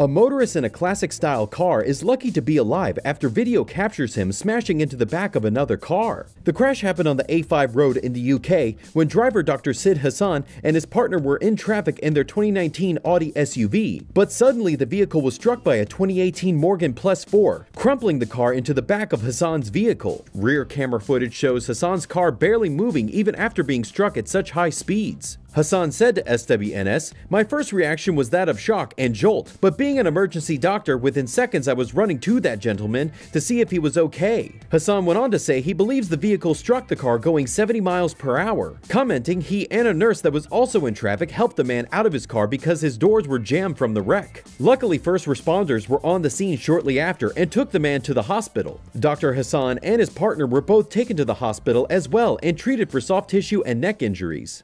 A motorist in a classic style car is lucky to be alive after video captures him smashing into the back of another car. The crash happened on the A5 road in the UK when driver Dr. Sid Hassan and his partner were in traffic in their 2019 Audi SUV, but suddenly the vehicle was struck by a 2018 Morgan Plus 4, crumpling the car into the back of Hassan's vehicle. Rear camera footage shows Hassan's car barely moving even after being struck at such high speeds. Hassan said to SWNS, My first reaction was that of shock and jolt, but being an emergency doctor, within seconds I was running to that gentleman to see if he was okay. Hassan went on to say he believes the vehicle struck the car going 70 miles per hour, commenting he and a nurse that was also in traffic helped the man out of his car because his doors were jammed from the wreck. Luckily, first responders were on the scene shortly after and took the man to the hospital. Dr. Hassan and his partner were both taken to the hospital as well and treated for soft tissue and neck injuries.